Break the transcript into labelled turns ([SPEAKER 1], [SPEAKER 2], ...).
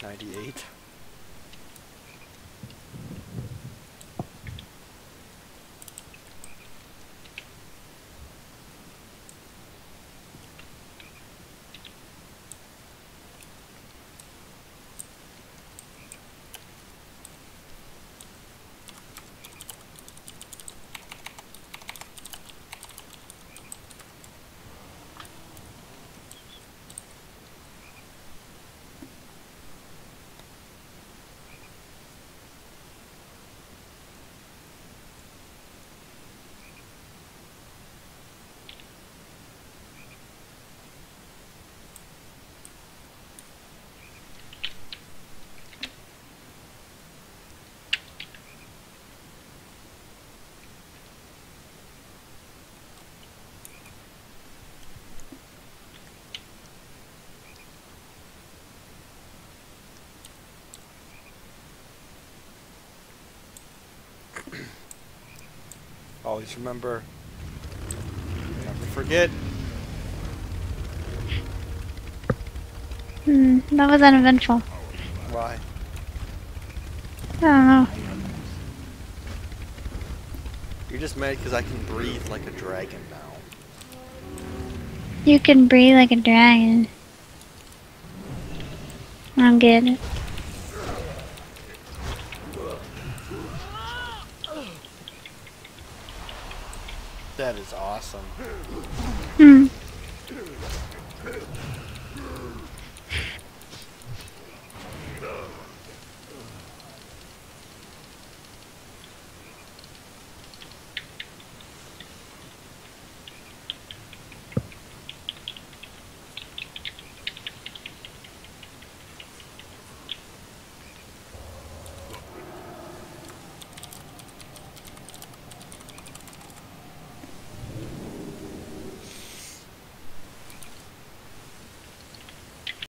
[SPEAKER 1] 98. Always remember, never forget.
[SPEAKER 2] Hmm, that was uneventful.
[SPEAKER 1] Why?
[SPEAKER 2] I don't know.
[SPEAKER 1] You're just mad because I can breathe like a dragon now.
[SPEAKER 2] You can breathe like a dragon. I don't
[SPEAKER 1] That is awesome.
[SPEAKER 2] Hmm.